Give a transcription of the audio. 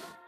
Bye.